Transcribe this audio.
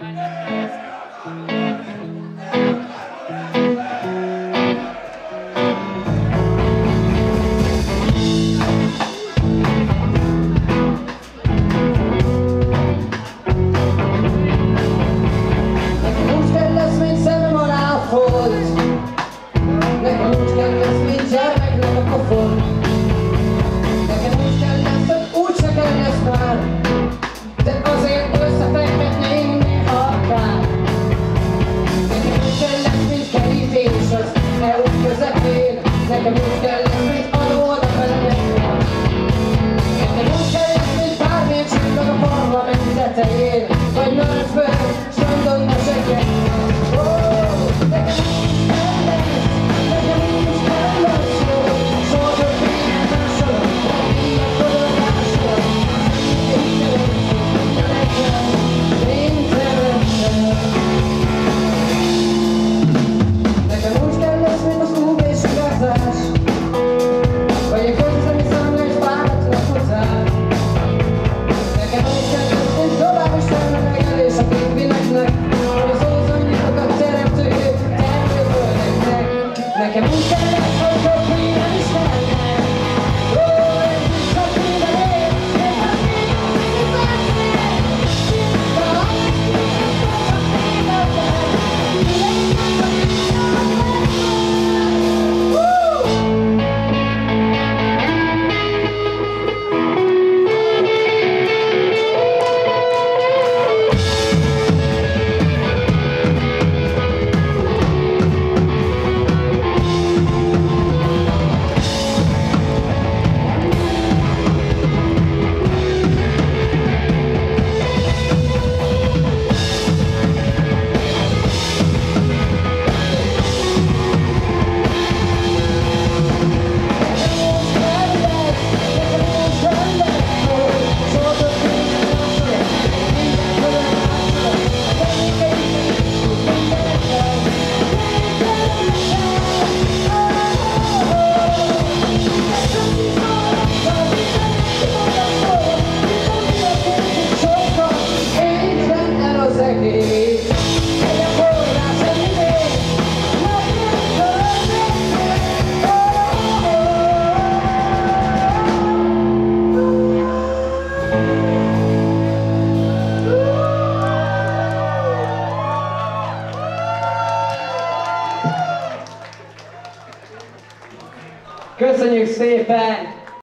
Bye. When I fell Köszönjük szépen!